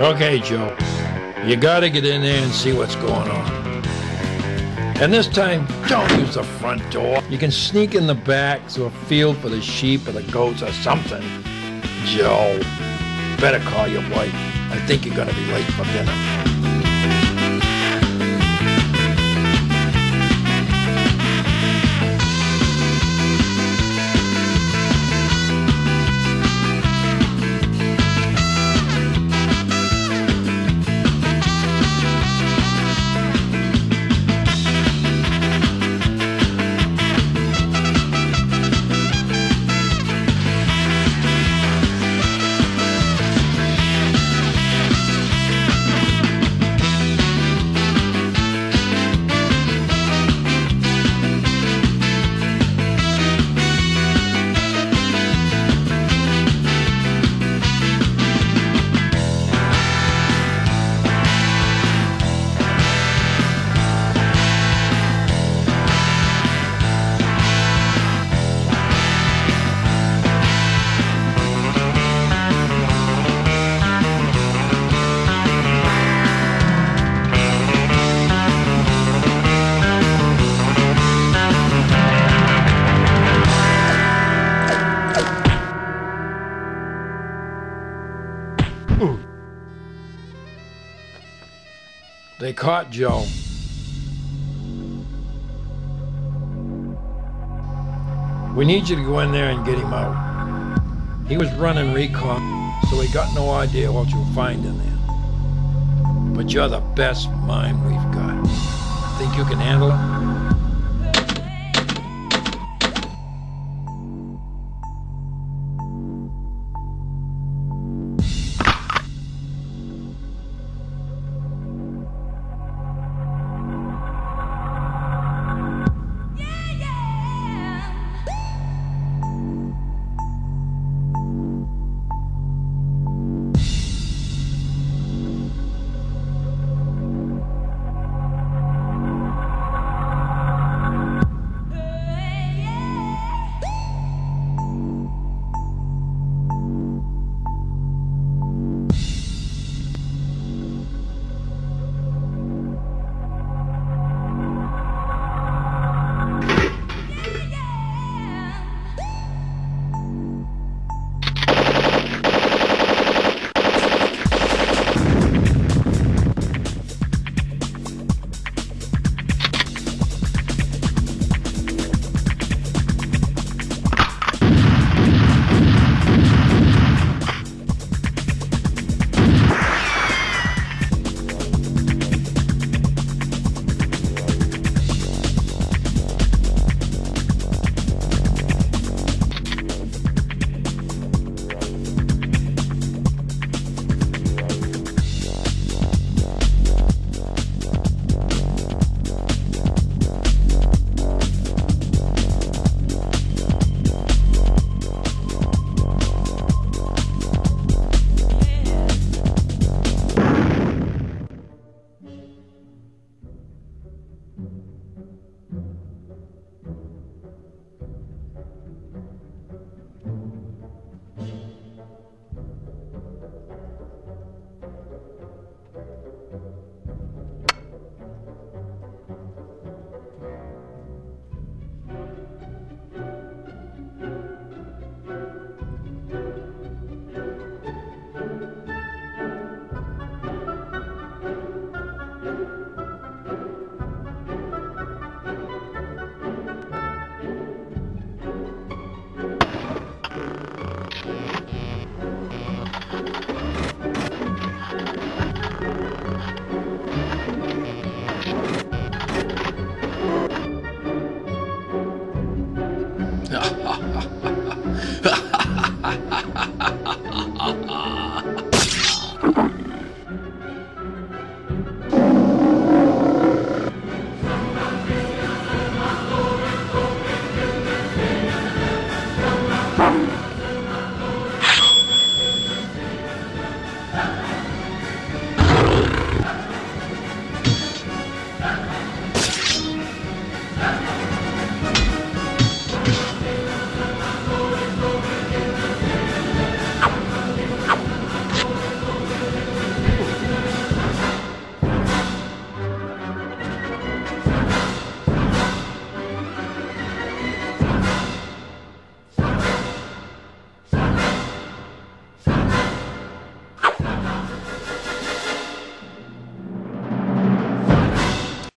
Okay, Joe. You gotta get in there and see what's going on. And this time, don't use the front door. You can sneak in the back to a field for the sheep or the goats or something. Joe, better call your wife. I think you're gonna be late for dinner. They caught Joe. We need you to go in there and get him out. He was running recon, so we got no idea what you'll find in there. But you're the best mime we've got. Think you can handle it?